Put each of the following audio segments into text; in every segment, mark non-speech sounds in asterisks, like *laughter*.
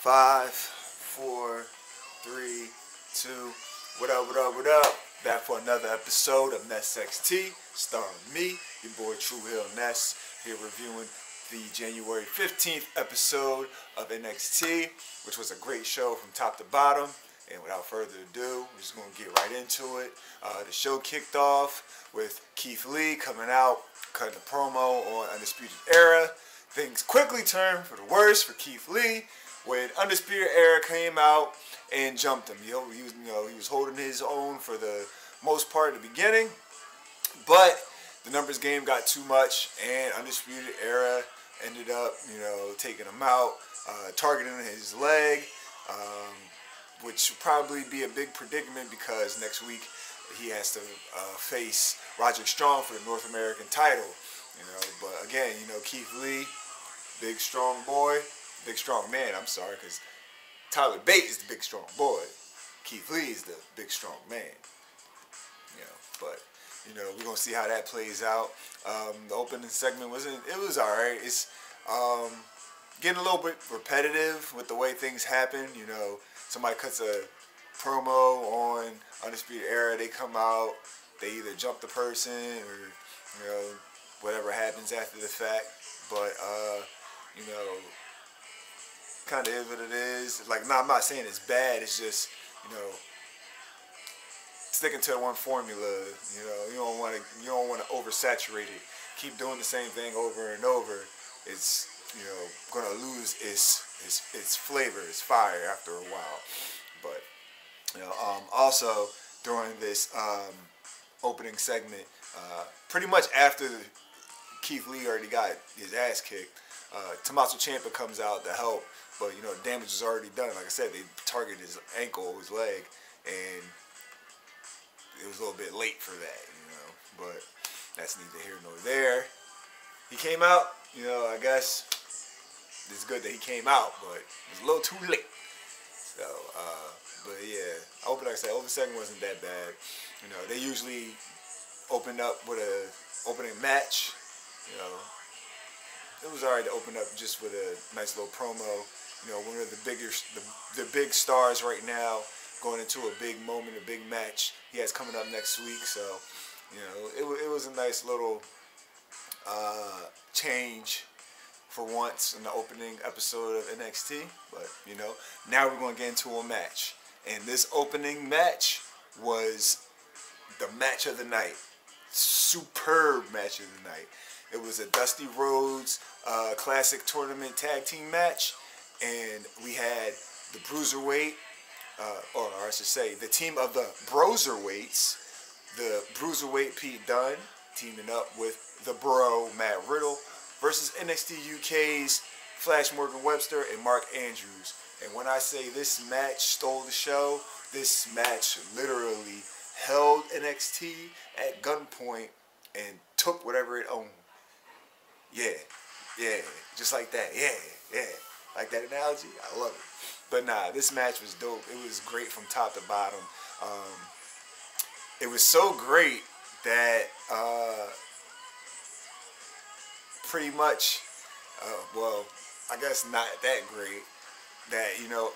Five, four, three, two. What up, what up, what up? Back for another episode of Ness XT, starring me, your boy Tru Heel Ness, here reviewing the January 15th episode of NXT, which was a great show from top to bottom. And without further ado, we're just going to get right into it. Uh, the show kicked off with Keith Lee coming out, cutting a promo on Undisputed Era. Things quickly turned for the worse for Keith Lee when Undisputed Era came out and jumped him. You know, he was, you know, he was holding his own for the most part at the beginning, but the numbers game got too much, and Undisputed Era ended up, you know, taking him out, uh, targeting his leg. Um, which will probably be a big predicament because next week he has to uh, face Roderick Strong for the North American title. You know, but again, you know Keith Lee, big strong boy, big strong man. I'm sorry, because Tyler Bate is the big strong boy. Keith Lee is the big strong man. You know, but you know we're gonna see how that plays out. Um, the opening segment wasn't. It was all right. It's um, getting a little bit repetitive with the way things happen. You know, somebody cuts a promo on Undisputed Era, they come out, they either jump the person or you know whatever happens after the fact. But uh, you know, kind of is what it is. Like, no, I'm not saying it's bad. It's just you know sticking to one formula. You know, you don't want to you don't want to oversaturate it. Keep doing the same thing over and over. It's you know gonna lose its its its flavor, its fire after a while. But you know, um, also during this um, opening segment, uh, pretty much after Keith Lee already got his ass kicked, uh, Tommaso Ciampa comes out to help, but you know damage is already done. Like I said, they targeted his ankle, his leg, and it was a little bit late for that, you know. But that's neither here nor there. He came out, you know. I guess it's good that he came out, but it's a little too late. So, uh, but yeah, I hope, like I said, open second wasn't that bad. You know, they usually opened up with a opening match. You know, it was alright to open up just with a nice little promo. You know, one of the bigger, the, the big stars right now going into a big moment, a big match he has coming up next week. So, you know, it, it was a nice little uh, change for once in the opening episode of NXT. But, you know, now we're going to get into a match. And this opening match was the match of the night. Superb match of the night. It was a Dusty Rhodes uh, Classic Tournament Tag Team match. And we had the Bruiserweight, uh, or I should say, the team of the Broserweights, the Bruiserweight Pete Dunne, teaming up with the Bro Matt Riddle, versus NXT UK's Flash Morgan Webster and Mark Andrews. And when I say this match stole the show, this match literally held NXT at gunpoint and took whatever it owned. Yeah, yeah, just like that. Yeah, yeah. Like that analogy? I love it. But nah, this match was dope. It was great from top to bottom. Um, it was so great that uh, pretty much, uh, well, I guess not that great. That you know,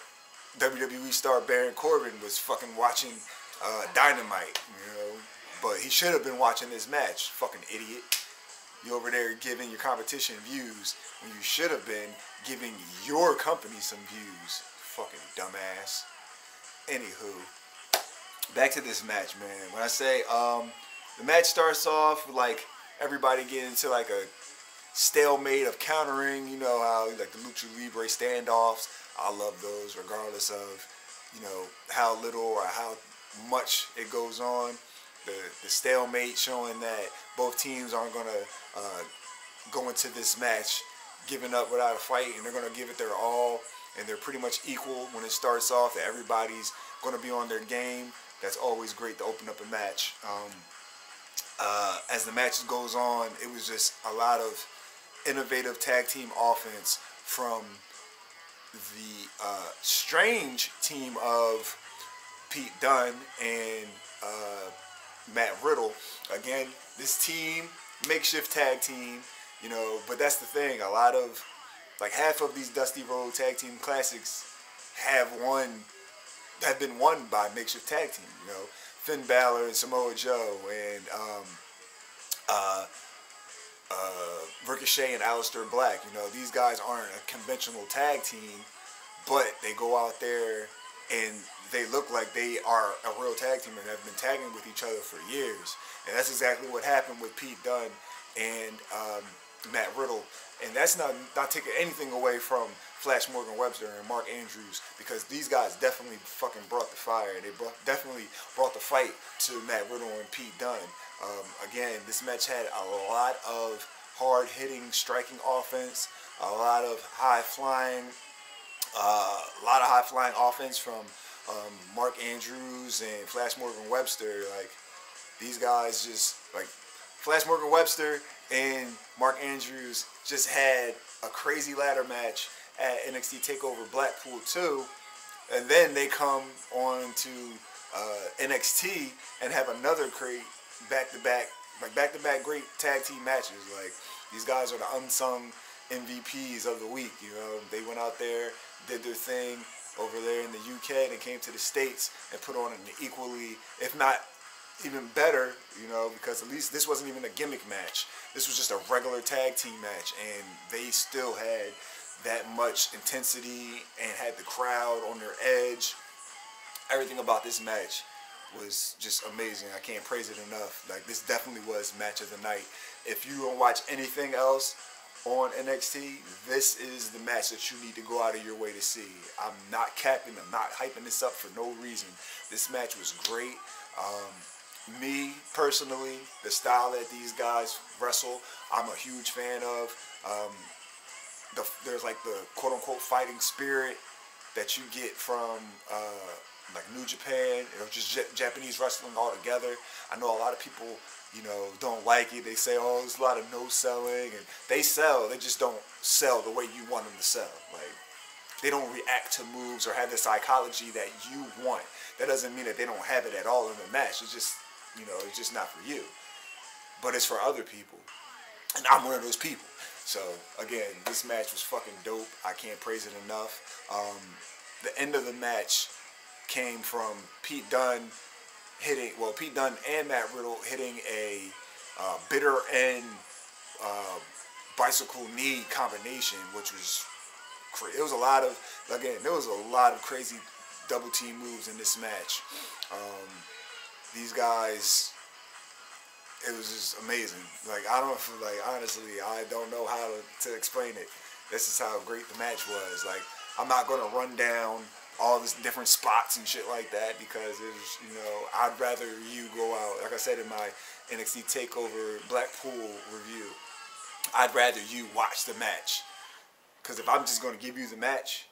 WWE star Baron Corbin was fucking watching uh, Dynamite, you know, but he should have been watching this match. Fucking idiot. You over there giving your competition views when you should have been giving your company some views. Fucking dumbass. Anywho, back to this match, man. When I say um, the match starts off like everybody getting into like a stalemate of countering. You know how like the lucha libre standoffs. I love those, regardless of you know how little or how much it goes on. The the stalemate showing that both teams aren't gonna uh, go into this match giving up without a fight, and they're gonna give it their all, and they're pretty much equal when it starts off. Everybody's gonna be on their game. That's always great to open up a match. Um, uh, as the match goes on, it was just a lot of innovative tag team offense from the uh, strange team of Pete Dunne and uh, Matt Riddle. Again, this team, makeshift tag team, you know, but that's the thing. A lot of, like half of these Dusty Rhodes Tag Team Classics have won, have been won by makeshift tag team. You know, Finn Balor and Samoa Joe and um, uh, uh, Ricochet and Aleister Black. You know, these guys aren't a conventional tag team, but they go out there and they look like they are a real tag team and have been tagging with each other for years. And that's exactly what happened with Pete Dunne and um, Matt Riddle. And that's not not taking anything away from Flash Morgan Webster and Mark Andrews because these guys definitely fucking brought the fire. They brought, definitely brought the fight to Matt Riddle and Pete Dunne. Um, again, this match had a lot of hard hitting, striking offense, a lot of high flying, uh, a lot of high flying offense from um, Mark Andrews and Flash Morgan Webster. Like these guys just like Flash Morgan Webster and Mark Andrews just had a crazy ladder match at NXT Takeover Blackpool 2, and then they come on to uh, NXT and have another great back-to-back, like back-to-back great tag team matches. Like these guys are the unsung MVPs of the week. You know, they went out there, did their thing over there in the UK, and they came to the States and put on an equally, if not even better, you know, because at least this wasn't even a gimmick match. This was just a regular tag team match, and they still had that much intensity and had the crowd on their edge. Everything about this match was just amazing. I can't praise it enough. Like this definitely was match of the night. If you don't watch anything else on NXT, this is the match that you need to go out of your way to see. I'm not capping. I'm not hyping this up for no reason. This match was great. Um, me personally, the style that these guys wrestle, I'm a huge fan of. Um, the, there's like the quote unquote fighting spirit that you get from uh, like New Japan or just J- Japanese wrestling altogether. I know a lot of people, you know, don't like it. They say, oh, there's a lot of no selling, and they sell. They just don't sell the way you want them to sell. Like they don't react to moves or have the psychology that you want. That doesn't mean that they don't have it at all in the match. It's just, you know, it's just not for you. But it's for other people. And I'm one of those people. So again, this match was fucking dope. I can't praise it enough. Um, the end of the match came from Pete Dunne hitting, well, Pete Dunne and Matt Riddle hitting a uh, bitter end uh, bicycle knee combination, which was crazy. It was a lot of, again, there was a lot of crazy double team moves in this match. Um, these guys it was just amazing. Like I don't feel like honestly, I don't know how to, to explain it. This is how great the match was. Like I'm not gonna run down all these different spots and shit like that because it's you know I'd rather you go out. Like I said in my NXT Takeover Blackpool review, I'd rather you watch the match. Because if I'm just gonna give you the match,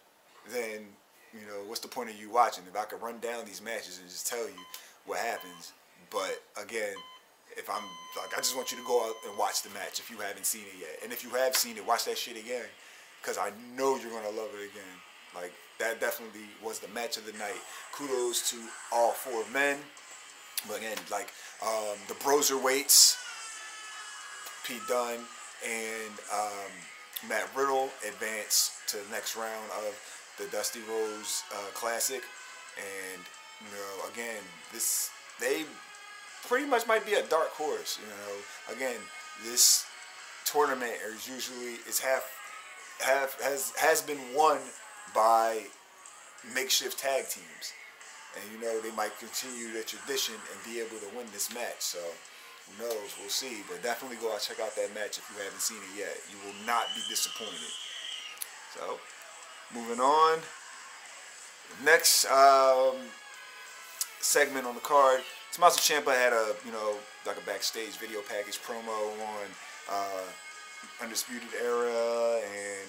then you know what's the point of you watching? If I could run down these matches and just tell you what happens, but again if I'm like, I just want you to go out and watch the match if you haven't seen it yet. And if you have seen it, watch that shit again. Because I know you're going to love it again. Like, that definitely was the match of the night. Kudos to all four men. But again, like, um, the Broserweights, Pete Dunne, and um, Matt Riddle advance to the next round of the Dusty Rhodes uh, Classic. And, you know, again, this, they pretty much might be a dark horse. You know, again, this tournament is usually is half half has has been won by makeshift tag teams, and you know they might continue the tradition and be able to win this match. So. Who knows? We'll see. But definitely go out check out that match if you haven't seen it yet. You will not be disappointed. So, moving on. Next um, segment on the card Tommaso Ciampa had a, you know, like a backstage video package promo on uh, Undisputed Era, and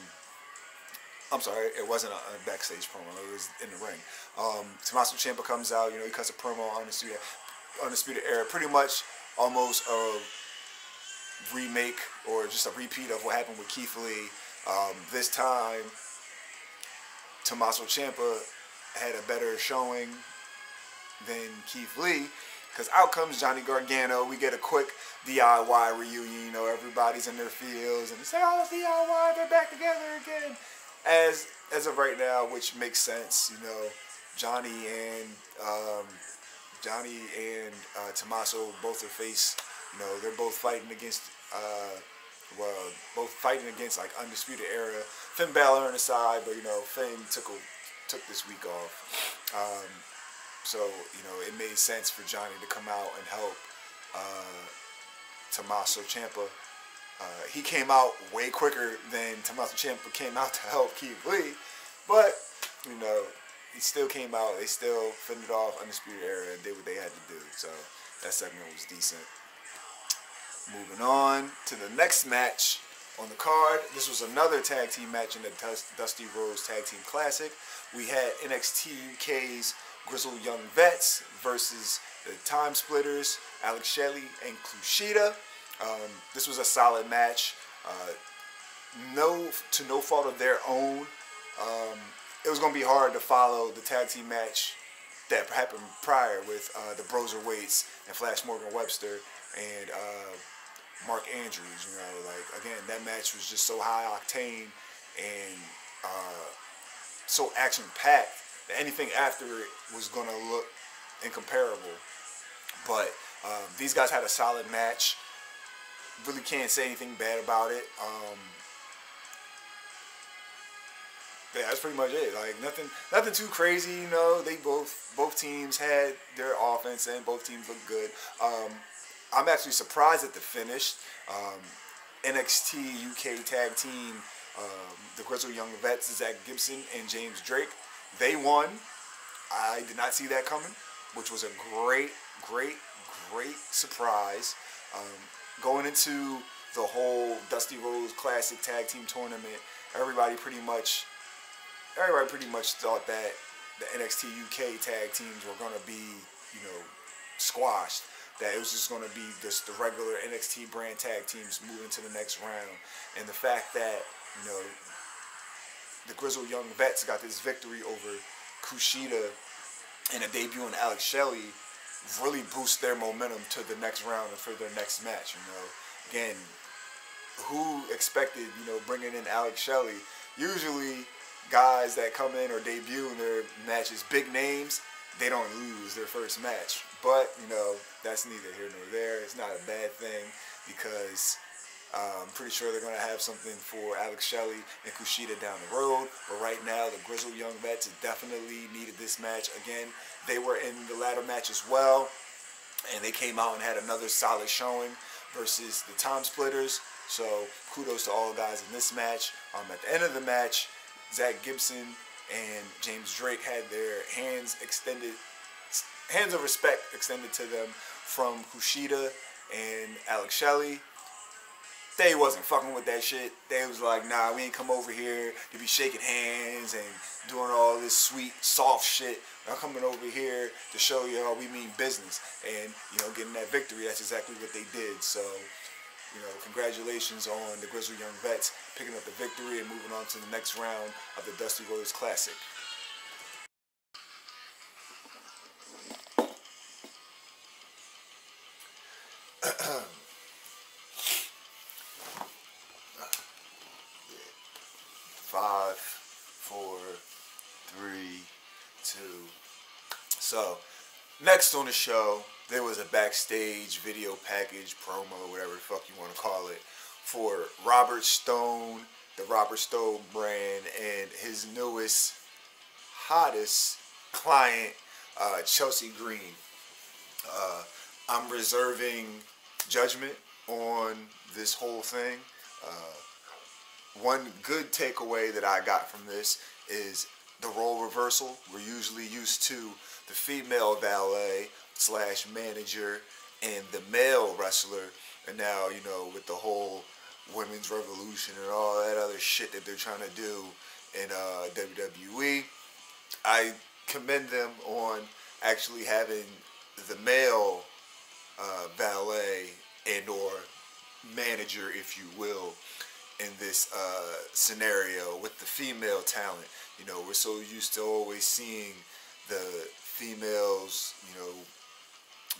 I'm sorry, it wasn't a, a, backstage promo. It was in the ring. Um, Tommaso Ciampa comes out, you know, he cuts a promo on Undisputed, Undisputed Era, pretty much almost a remake or just a repeat of what happened with Keith Lee. Um, this time, Tommaso Ciampa had a better showing than Keith Lee, Because out comes Johnny Gargano. We get a quick DIY reunion. You know, everybody's in their fields, and they say, "Oh, DIY, they're back together again." As as of right now, which makes sense. You know, Johnny and um, Johnny and uh, Tommaso both are face. You know, they're both fighting against. Uh, well, both fighting against like undisputed era. Finn Balor on the side, but you know, Finn took a, took this week off. Um, so you know, it made sense for Johnny to come out and help uh, Tommaso Ciampa. Uh, he came out way quicker than Tommaso Ciampa came out *laughs* to help Keith Lee, but you know, he still came out. They still fended off Undisputed Era and did what they had to do. So that segment was decent. Moving on to the next match on the card. This was another tag team match in the Dusty Rhodes Tag Team Classic. We had NXT UK's Grizzled Young Vets versus the Time Splitters, Alex Shelley and Kushida. Um, this was a solid match. Uh, no, to no fault of their own. Um, it was going to be hard to follow the tag team match that happened prior with uh, the Broserweights and Flash Morgan Webster and uh, Mark Andrews. You know, like again, that match was just so high octane and uh, so action packed that anything after it was gonna look incomparable. But um, these guys had a solid match. Really can't say anything bad about it. Um, yeah, that's pretty much it. Like nothing, nothing too crazy. You know, they both both teams had their offense and both teams looked good. Um, I'm actually surprised at the finish. Um, NXT UK Tag Team, um, the Grizzled Young Vets, Zach Gibson and James Drake, they won. I did not see that coming, which was a great, great, great surprise. Um, going into the whole Dusty Rhodes Classic Tag Team Tournament, everybody pretty much, everybody pretty much thought that the NXT UK Tag Teams were going to be, you know, squashed that it was just going to be just the regular NXT brand tag teams moving to the next round. And the fact that, you know, the Grizzled Young Vets got this victory over Kushida and a debut on Alex Shelley really boost their momentum to the next round and for their next match, you know. Again, who expected, you know, bringing in Alex Shelley? Usually guys that come in or debut in their matches, big names, they don't lose their first match. But, you know, that's neither here nor there. It's not a bad thing because I'm pretty sure they're going to have something for Alex Shelley and Kushida down the road. But right now, the Grizzled Young Vets definitely needed this match. Again, they were in the ladder match as well. And they came out and had another solid showing versus the Time Splitters. So kudos to all the guys in this match. Um, at the end of the match, Zach Gibson and James Drake had their hands extended, hands of respect extended to them from Kushida and Alex Shelley. They wasn't fucking with that shit. They was like, nah, we ain't come over here to be shaking hands and doing all this sweet, soft shit. I'm coming over here to show how we mean business. And, you know, getting that victory, that's exactly what they did. So, you know, congratulations on the Grizzly Young Vets picking up the victory and moving on to the next round of the Dusty Rhodes Classic. Next on the show, there was a backstage video package, promo, whatever the fuck you want to call it, for Robert Stone, the Robert Stone brand, and his newest, hottest client, uh, Chelsea Green. Uh, I'm reserving judgment on this whole thing. Uh, one good takeaway that I got from this is the role reversal. We're usually used to the female valet slash manager and the male wrestler. And now, you know, with the whole women's revolution and all that other shit that they're trying to do in uh, WWE, I commend them on actually having the male uh, valet and or manager, if you will, in this uh, scenario with the female talent. You know, we're so used to always seeing the females, you know,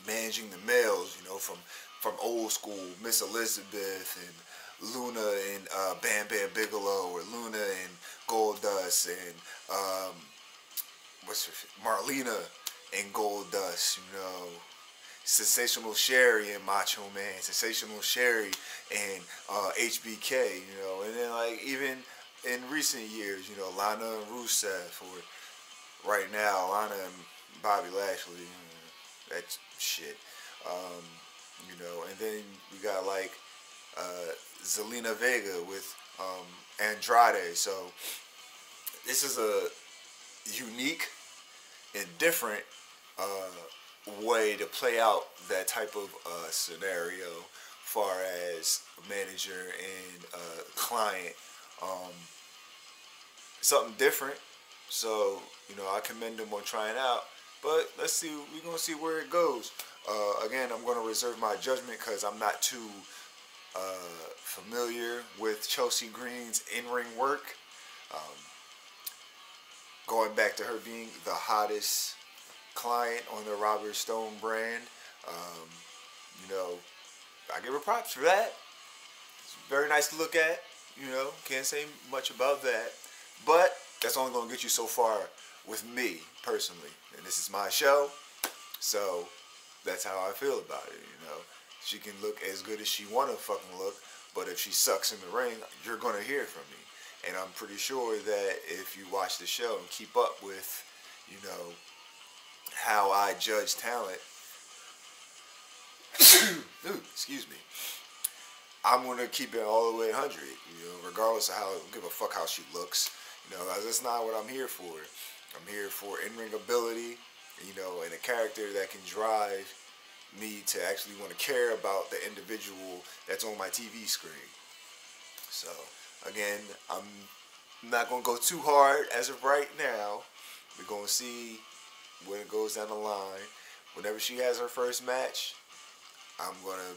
managing the males, you know, from from old school Miss Elizabeth and Luna and uh, Bam Bam Bigelow or Luna and Goldust and um, what's her Marlena and Goldust, you know. Sensational Sherri and Macho Man, Sensational Sherri and uh, HBK, you know, and then like even in recent years, you know, Lana and Rusev, or right now Lana and Bobby Lashley, that shit, um, you know, and then we got like uh, Zelina Vega with um, Andrade, so this is a unique and different uh, way to play out that type of uh, scenario far as manager and uh, client. Um, something different. So you know I commend them on trying out but let's see we're gonna see where it goes uh, again I'm gonna reserve my judgment because I'm not too uh, familiar with Chelsea Green's in-ring work um, going back to her being the hottest client on the Robert Stone brand. Um, you know, I give her props for that. It's very nice to look at. You know, can't say much about that. But that's only going to get you so far with me personally. And this is my show. So that's how I feel about it, you know. She can look as good as she want to fucking look. But if she sucks in the ring, you're going to hear from me. And I'm pretty sure that if you watch the show and keep up with, you know, how I judge talent, *coughs* Ooh, excuse me, I'm gonna keep it all the way 100. You know, regardless of how give a fuck how she looks. You know, that's not what I'm here for. I'm here for in-ring ability, you know, and a character that can drive me to actually want to care about the individual that's on my TV screen. So, again, I'm not going to go too hard as of right now. We're going to see when it goes down the line. Whenever she has her first match, I'm going to,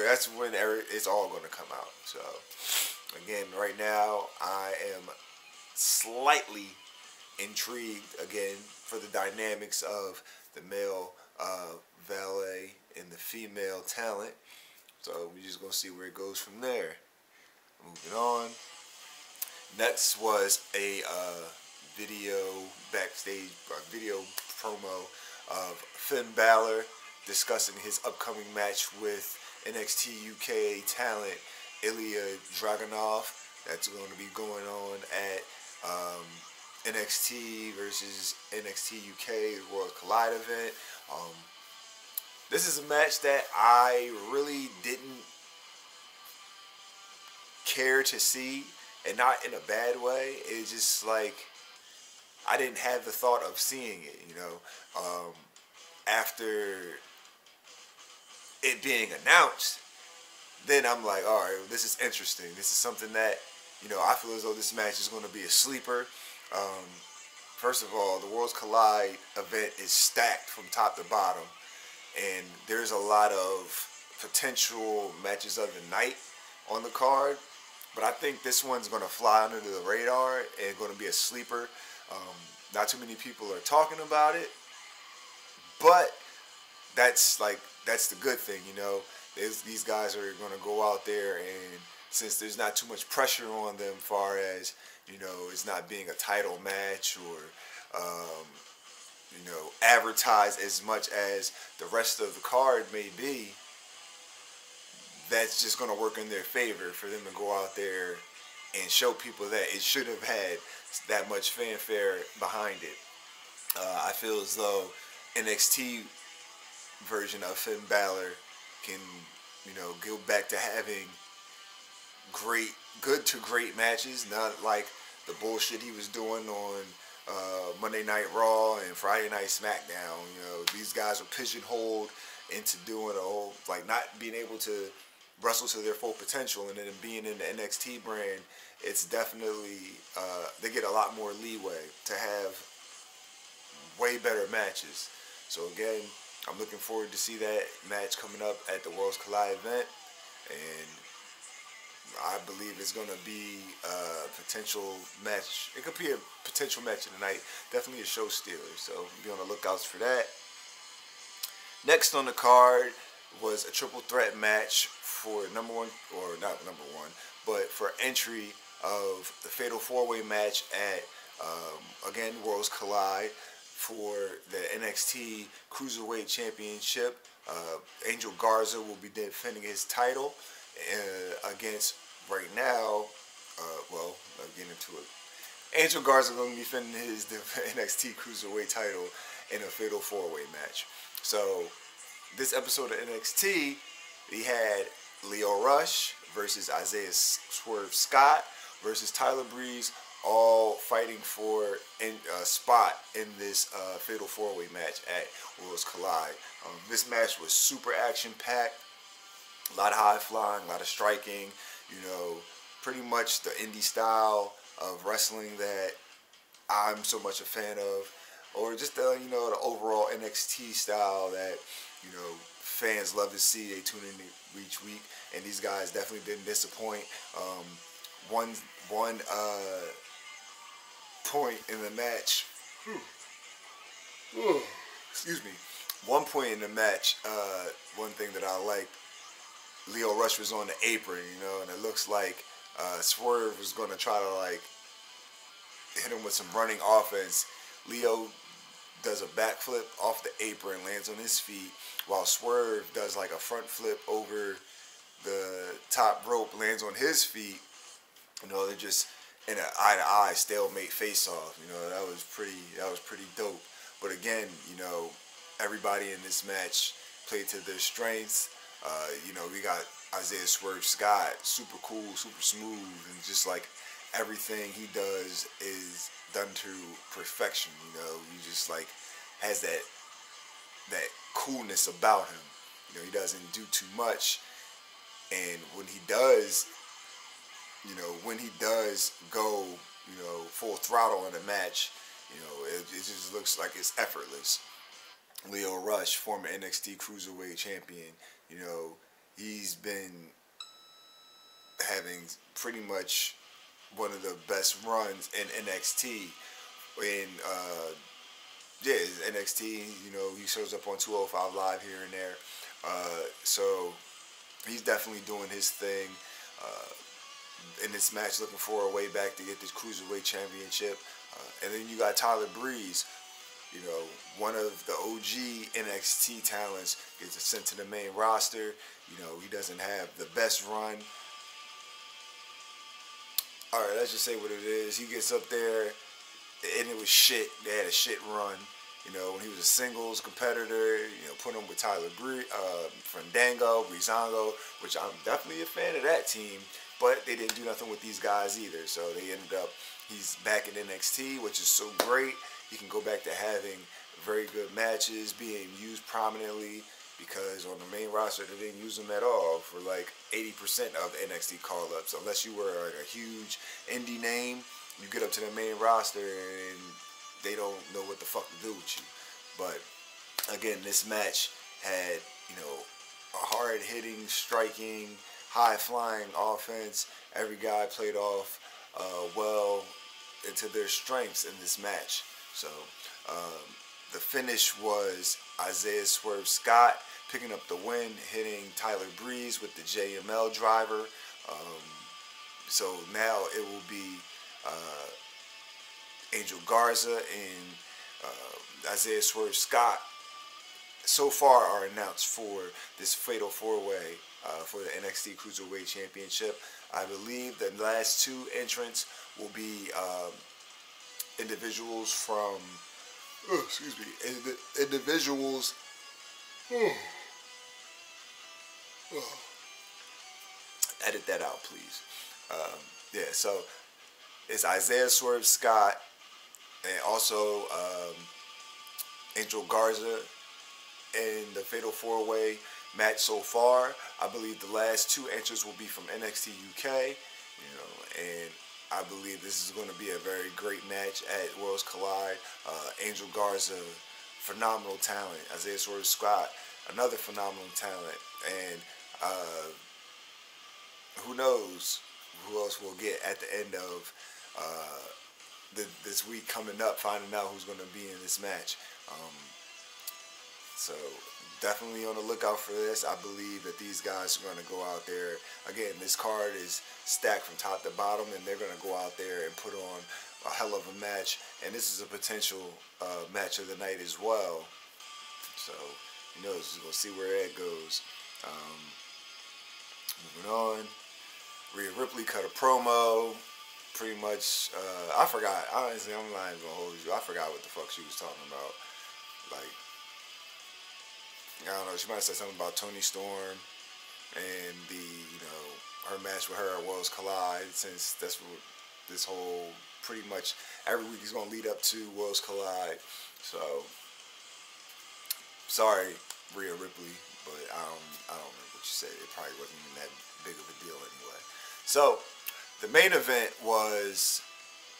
that's when it's all going to come out. So, again, right now, I am slightly intrigued, again, for the dynamics of the male uh, valet and the female talent. So we're just going to see where it goes from there. Moving on. Next was a uh, video backstage, uh, video promo of Finn Balor discussing his upcoming match with NXT UK talent Ilya Dragunov. That's going to be going on at um, NXT versus NXT UK World Collide event. Um, this is a match that I really didn't care to see, and not in a bad way. It's just like I didn't have the thought of seeing it, you know. Um, after it being announced, then I'm like, all right, this is interesting. This is something that, you know, I feel as though this match is going to be a sleeper. Um, first of all, the Worlds Collide event is stacked from top to bottom, and there's a lot of potential matches of the night on the card. But I think this one's going to fly under the radar and going to be a sleeper. Um, not too many people are talking about it, but that's like that's the good thing, you know. These guys are going to go out there and since there's not too much pressure on them, far as you know, it's not being a title match or um, you know advertised as much as the rest of the card may be that's just going to work in their favor for them to go out there and show people that it should have had that much fanfare behind it. Uh, I feel as though NXT version of Finn Balor can, you know, go back to having great, good to great matches, not like the bullshit he was doing on uh, Monday Night Raw and Friday Night SmackDown. You know, these guys are pigeonholed into doing a whole, like not being able to wrestle to their full potential and then being in the NXT brand, it's definitely, uh, they get a lot more leeway to have way better matches. So again, I'm looking forward to see that match coming up at the Worlds Collide event. And I believe it's going to be a potential match. It could be a potential match of the night. Definitely a show stealer. So be on the lookouts for that. Next on the card was a triple threat match for number one, or not number one, but for entry of the Fatal 4-Way match at, um, again, Worlds Collide for the NXT Cruiserweight Championship. Uh, Angel Garza will be defending his title uh, against, right now, uh, well, I'll into it. Angel Garza going to be defending his *laughs* NXT Cruiserweight title in a Fatal 4-Way match. So, this episode of NXT, we had Lio Rush versus Isaiah Swerve Scott versus Tyler Breeze, all fighting for a spot in this uh, Fatal 4-Way match at Worlds Collide. Um, this match was super action-packed, a lot of high flying, a lot of striking, you know, pretty much the indie style of wrestling that I'm so much a fan of, or just the, you know, the overall NXT style that, you know, fans love to see. They tune in each week, and these guys definitely didn't disappoint. Um, one one uh, point in the match. excuse me. One point in the match. Uh, one thing that I like. Lio Rush was on the apron, you know, and it looks like uh, Swerve was going to try to like hit him with some running offense. Lio does a backflip off the apron, lands on his feet, while Swerve does like a front flip over the top rope, lands on his feet. You know, they're just in an eye to eye stalemate face off. You know, that was pretty that was pretty dope. But again, you know, everybody in this match played to their strengths. Uh, you know, we got Isaiah Swerve Scott, super cool, super smooth, and just like everything he does is done to perfection. You know, he just like has that that coolness about him. You know, he doesn't do too much, and when he does, you know, when he does go, you know, full throttle in a match, you know, it, it just looks like it's effortless. Lio Rush, former NXT Cruiserweight Champion, you know, he's been having pretty much one of the best runs in NXT. In uh, yeah, NXT, you know, he shows up on 205 Live here and there. Uh, so he's definitely doing his thing. Uh, in this match looking for a way back to get this cruiserweight championship. Uh, and then you got Tyler Breeze, you know, one of the OG NXT talents gets sent to the main roster. You know, he doesn't have the best run. All right, let's just say what it is. He gets up there, and it was shit. They had a shit run. You know, when he was a singles competitor, you know, put him with Tyler Bree, uh, Fandango, Breezango, which I'm definitely a fan of that team. But they didn't do nothing with these guys either. So they ended up, he's back in NXT, which is so great. He can go back to having very good matches, being used prominently because on the main roster they didn't use him at all for like 80% of NXT call-ups. Unless you were like a huge indie name, you get up to the main roster and they don't know what the fuck to do with you. But again, this match had, you know, a hard-hitting, striking, high-flying offense. Every guy played off uh, well into their strengths in this match. So um, the finish was Isaiah Swerve Scott picking up the win, hitting Tyler Breeze with the JML driver. Um, so now it will be uh, Angel Garza and uh, Isaiah Swerve Scott so far are announced for this Fatal 4-Way uh, for the NXT Cruiserweight Championship. I believe the last two entrants will be um, individuals from, oh, excuse me, individuals. Oh, oh. Edit that out, please. Um, yeah, so it's Isaiah Swerve Scott and also um, Angel Garza in the Fatal 4-Way match so far. I believe the last two entries will be from NXT UK, you know, and I believe this is going to be a very great match at Worlds Collide. Uh, Angel Garza, phenomenal talent. Isaiah Swerve Scott, another phenomenal talent, and uh, who knows who else we'll get at the end of uh, the, this week coming up, finding out who's going to be in this match. Um, So definitely on the lookout for this. I believe that these guys are going to go out there. Again, this card is stacked from top to bottom, and they're going to go out there and put on a hell of a match. And this is a potential uh, match of the night as well. So, you know, we'll see where that goes. Um, moving on. Rhea Ripley cut a promo. Pretty much, uh, I forgot. Honestly, I'm not even going to hold you. I forgot what the fuck she was talking about. Like, I don't know, she might have said something about Toni Storm and the, you know, her match with her at Worlds Collide, since that's what this whole pretty much every week is going to lead up to Worlds Collide. So, sorry, Rhea Ripley, but I don't, I don't remember what you said. It probably wasn't even that big of a deal anyway. So, the main event was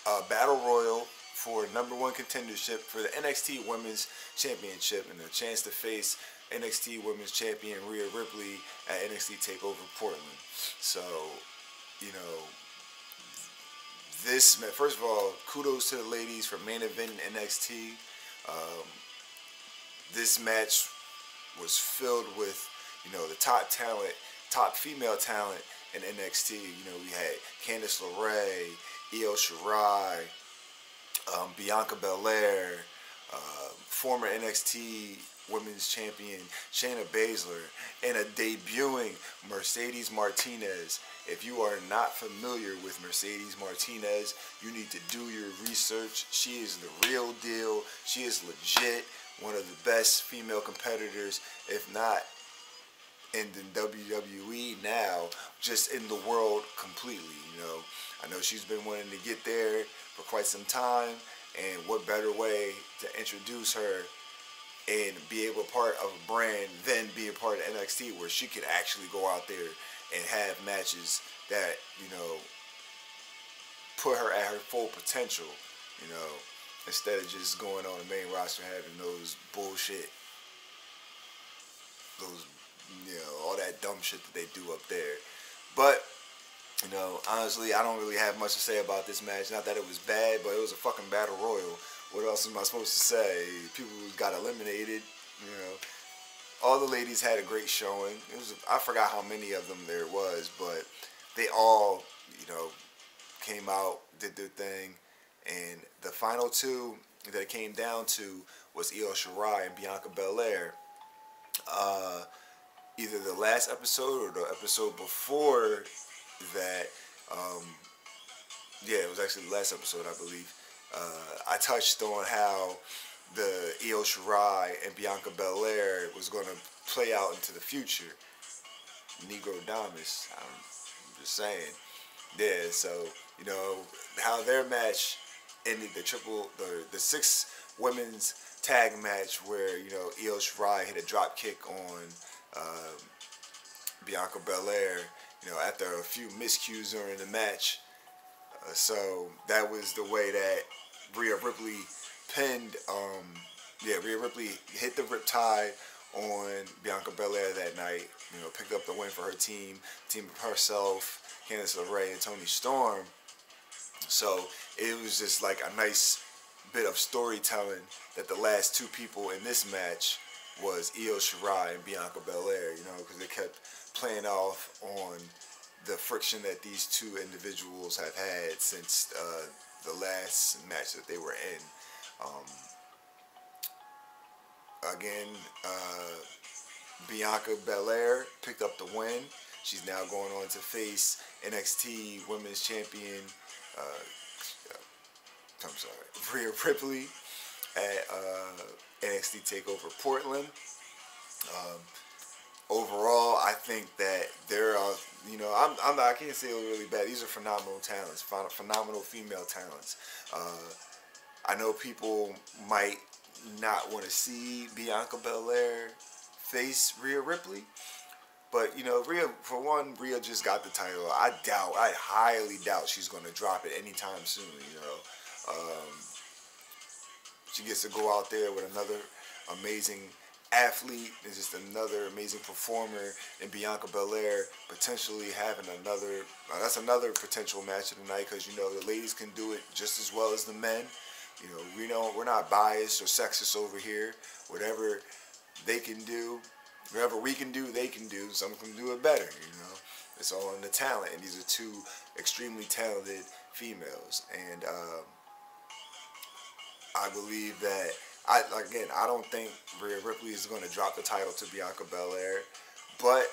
a battle royal for number one contendership for the NXT Women's Championship and a chance to face NXT Women's Champion Rhea Ripley at NXT Takeover Portland. So, you know, this first of all, kudos to the ladies for main eventing NXT. Um, this match was filled with, you know, the top talent, top female talent in NXT. You know, we had Candice LeRae, Io Shirai, um, Bianca Belair, uh, former NXT Women's Champion Shayna Baszler, and a debuting Mercedes Martinez. If you are not familiar with Mercedes Martinez, you need to do your research. She is the real deal. She is legit one of the best female competitors, if not in the WWE now, just in the world completely. You know, I know she's been wanting to get there for quite some time, and what better way to introduce her and be able part of a brand than be a part of NXT where she could actually go out there and have matches that, you know, put her at her full potential, you know, instead of just going on the main roster having those bullshit, those, you know, all that dumb shit that they do up there. But, you know, honestly, I don't really have much to say about this match. Not that it was bad, but it was a fucking battle royal what else am I supposed to say? People got eliminated, you know. All the ladies had a great showing. It was I forgot how many of them there was, but they all, you know, came out, did their thing, and the final two that it came down to was Io Shirai and Bianca Belair. Uh, either the last episode or the episode before that. Um, yeah, it was actually the last episode, I believe uh, I touched on how the Io Shirai and Bianca Belair was going to play out into the future. Negro Damas, I'm just saying. Yeah, so, you know, how their match ended the triple, the, the six women's tag match where, you know, Io Shirai hit a drop kick on uh, Bianca Belair, you know, after a few miscues during the match. Uh, so that was the way that Rhea Ripley pinned, um, yeah, Rhea Ripley hit the riptide on Bianca Belair that night. You know, picked up the win for her team, team of herself, Candice LeRae, and Toni Storm. So it was just like a nice bit of storytelling that the last two people in this match was Io Shirai and Bianca Belair. You know, because they kept playing off on the friction that these two individuals have had since uh, the last match that they were in. Um, again, uh, Bianca Belair picked up the win. She's now going on to face NXT Women's Champion, uh, I'm sorry, *laughs* Rhea Ripley at uh, NXT TakeOver Portland. Um, overall, I think that there are, you know, I'm, I'm not, I can't say it really bad. These are phenomenal talents, phenomenal female talents. Uh, I know people might not want to see Bianca Belair face Rhea Ripley. But, you know, Rhea, for one, Rhea just got the title. I doubt, I highly doubt she's going to drop it anytime soon, you know. Um, she gets to go out there with another amazing athlete is just another amazing performer and Bianca Belair potentially having another uh, that's another potential match of the night because you know the ladies can do it just as well as the men you know we know we're not biased or sexist over here whatever they can do. Whatever we can do, they can do. Some can do it better, you know. It's all in the talent, and these are two extremely talented females. And uh, I believe that I again, I don't think Rhea Ripley is going to drop the title to Bianca Belair, but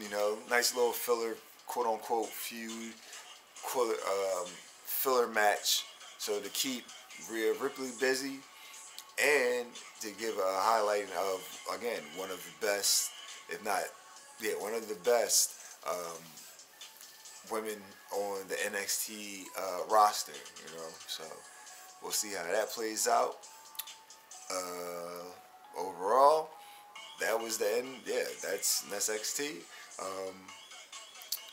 you know, nice little filler, quote unquote feud, quote, um, filler match. So to keep Rhea Ripley busy and to give a highlight of again one of the best, if not, yeah, one of the best um, women on the NXT uh, roster. You know, so we'll see how that plays out. Uh, overall, that was the end. Yeah, that's that's NXT. Um,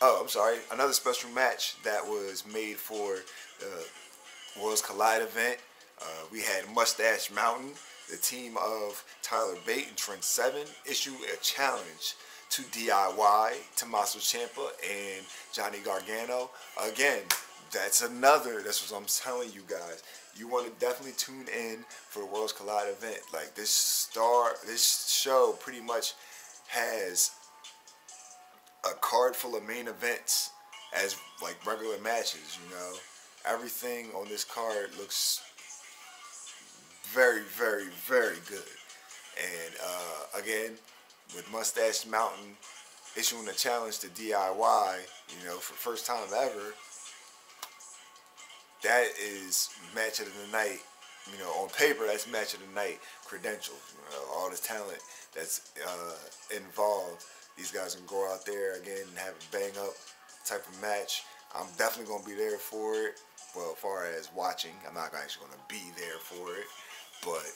oh, I'm sorry. Another special match that was made for the Worlds Collide event. Uh, we had Mustache Mountain, the team of Tyler Bate and Trent Seven, issue a challenge to DIY, Tommaso Ciampa, and Johnny Gargano. Again, that's another, that's what I'm telling you guys. You want to definitely tune in for the Worlds Collide event. Like this star, this show pretty much has a card full of main events as like regular matches, you know. Everything on this card looks very, very, very good. And uh, again, with Mustache Mountain issuing a challenge to DIY, you know, for first time ever, that is match of the night. You know, on paper, that's match of the night credentials. You know, all the talent that's uh, involved. These guys can go out there again and have a bang up type of match. I'm definitely going to be there for it. Well, as far as watching, I'm not actually going to be there for it. But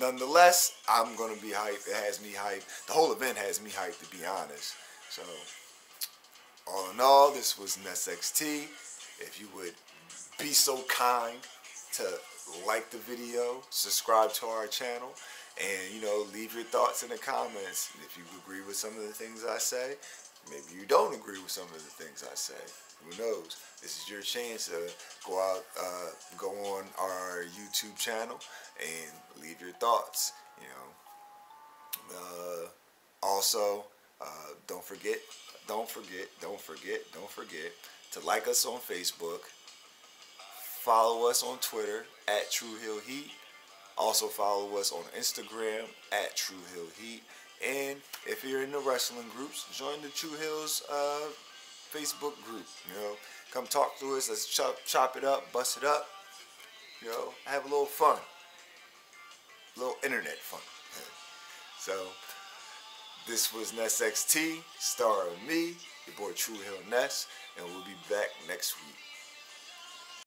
nonetheless, I'm going to be hyped. It has me hyped. The whole event has me hyped, to be honest. So, all in all, this was NESXT. If you would be so kind to like the video, subscribe to our channel, and you know, leave your thoughts in the comments. If you agree with some of the things I say, maybe you don't agree with some of the things I say. Who knows? This is your chance to go out, uh, go on our YouTube channel and leave your thoughts. You know. Uh, also, uh, don't forget, don't forget, don't forget, don't forget to like us on Facebook. Follow us on Twitter at Tru Heel Heat. Also follow us on Instagram at Tru Heel Heat. And if you're in the wrestling groups, join the Tru Heels uh, Facebook group. You know, come talk to us. Let's chop chop it up, bust it up. You know, have a little fun, a little internet fun. *laughs* so this was Ness XT, star of me, your boy Tru Heel Ness, and we'll be back next week.